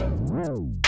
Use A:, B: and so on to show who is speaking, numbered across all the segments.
A: Bart!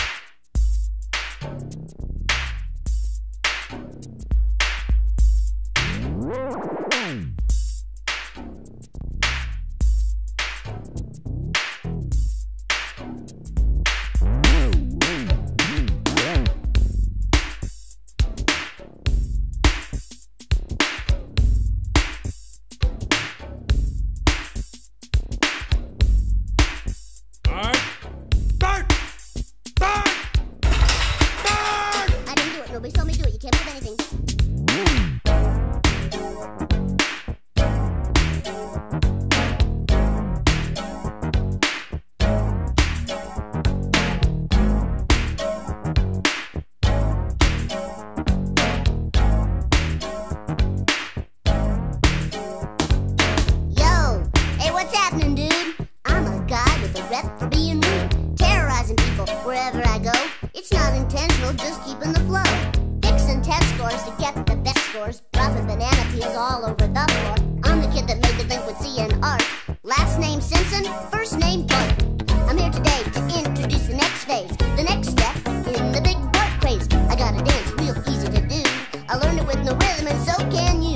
B: All over the floor. I'm the kid that made delinquency and art. Last name Simpson, first name Bart. I'm here today to introduce the next phase, the next step in the big Bart craze. I got a dance real easy to do. I learned it with no rhythm, and so can you.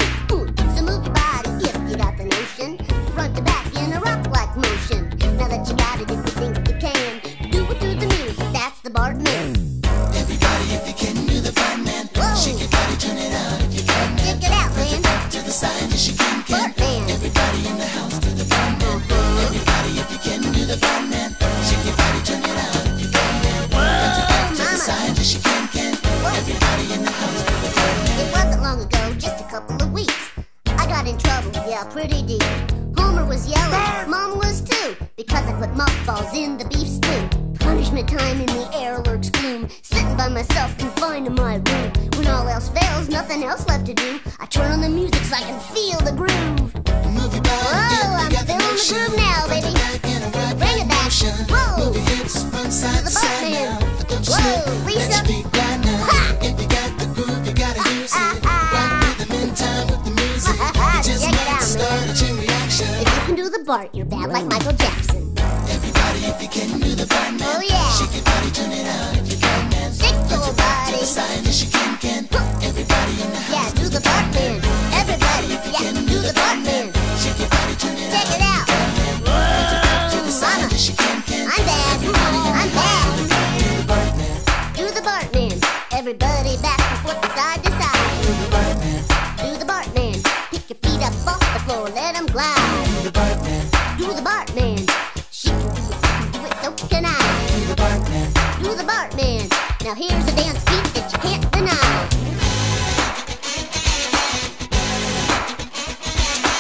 B: Mothballs in the beef stew. Punishment time in the air lurks gloom. Sitting by myself, confined to my room. When all else fails, nothing else left to do. I turn on the music so I can feel the groove.
C: Move your body,
B: Whoa,
C: if
B: I'm
C: you got the
B: feeling the groove now, baby.
C: Back in a right,
B: Bring it back. Whoa.
C: Move your hips from side
B: the
C: to side
B: Bartman.
C: now. But don't you
B: Whoa, Lisa.
C: let your feet glide now.
B: Ha.
C: If you got the groove, you gotta use
B: ah,
C: it.
B: ah.
C: Rock rhythm in time with the music. Just
B: Check it out,
C: start a chain reaction.
B: If you can do the Bart, you're bad like Michael Jackson.
C: Everybody, if you can do the Bartman,
B: Oh, yeah.
C: shake your body, turn it out if you can, man.
B: Shake your body.
C: to the Side, yes you can, can. Everybody in the house,
B: Yeah, do the Bartman. Everybody, yeah, do the Bartman.
C: shake your body, turn it
B: Check
C: out.
B: it out.
C: You can, can.
B: Everybody back and forth side to side.
C: do the Bartman,
B: Do the Bartman. Pick your feet up off the floor, let them glide. Now here's a dance beat that you can't deny.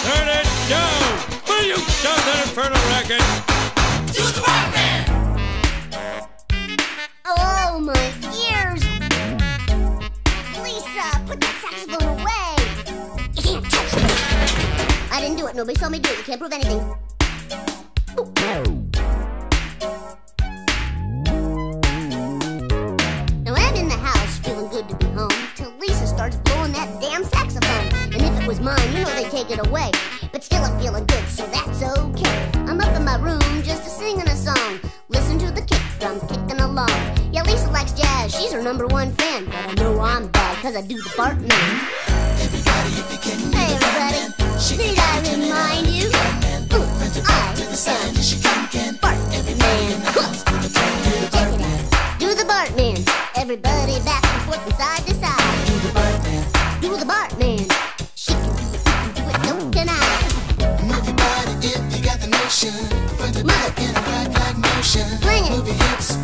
A: Turn it down! Will you stop that infernal racket?
C: Do the Bartman.
B: Oh, my ears! Lisa, put that saxophone away! You can't touch me! I didn't do it. Nobody saw me do it. You can't prove anything. Blowing that damn saxophone. And if it was mine, you know they'd take it away. But still, I'm feeling good, so that's okay. I'm up in my room just a singing a song. Listen to the kick drum kicking along. Yeah, Lisa likes jazz, she's her number one fan. But I know I'm bad, cause I do the Bartman.
C: Everybody, if you can
B: Hey, everybody, need I remind you?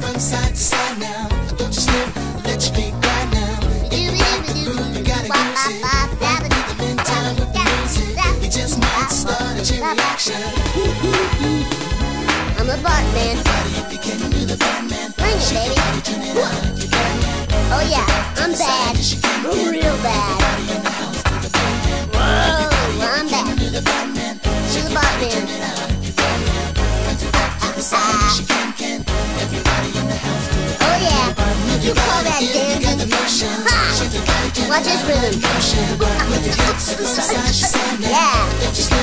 B: From side to side
C: now. Don't you slip, let your feet glide now. If you got the groove, you gotta use it. Rock rhythm in time with the music. You just might start a chain reaction.
B: I'm a Bartman.
C: Body if you can do the Bartman.
B: Fling it, baby.
C: turn it out if you can.
B: Oh yeah, I'm bad.
C: Yes, you can, can.
B: Real bad.
C: Body in the house, do the Bartman.
B: Whoa, I'm bad.
C: Do the Bartman.
B: Do
C: you
B: call that
C: If you the
B: dancing?
C: motion,
B: Ha!
C: shake your body, turn
B: Watch this rhythm.
C: Motion,